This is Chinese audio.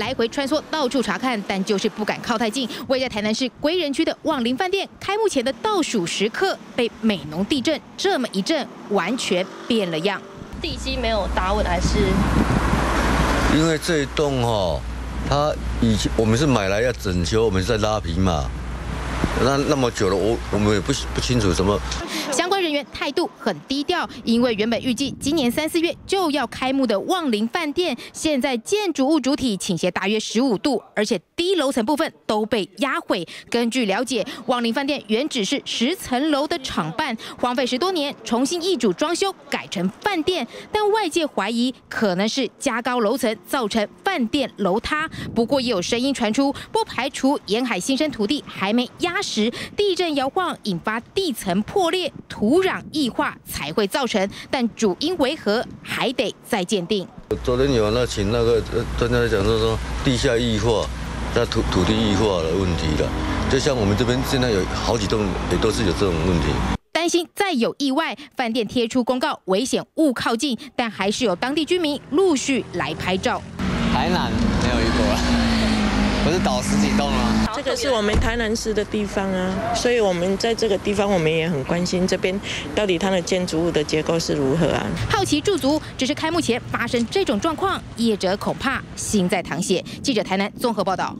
来回穿梭，到处查看，但就是不敢靠太近。位在台南市归仁区的望林饭店，开幕前的倒数时刻，被美浓地震这么一震，完全变了样。地基没有打稳，还是因为这一栋哈，它以前我们是买来要整修，我们在拉皮嘛。那那么久了，我我们也不不清楚什么。态度很低调，因为原本预计今年三四月就要开幕的望林饭店，现在建筑物主体倾斜大约十五度，而且低楼层部分都被压毁。根据了解，望林饭店原只是十层楼的厂办，荒废十多年，重新易主装修改成饭店，但外界怀疑可能是加高楼层造成饭店楼塌。不过也有声音传出，不排除沿海新生土地还没压实，地震摇晃引发地层破裂。土壤异化才会造成，但主因为何还得再鉴定。昨天有那请那个专家讲说说地下异化，那土土地异化的问题了。就像我们这边现在有好几栋也都是有这种问题，担心再有意外，饭店贴出公告危险勿靠近，但还是有当地居民陆续来拍照。台南没有遇过。不是倒十几栋吗？这个是我们台南市的地方啊，所以我们在这个地方，我们也很关心这边到底它的建筑物的结构是如何啊。好奇驻足，只是开幕前发生这种状况，业者恐怕心在淌血。记者台南综合报道。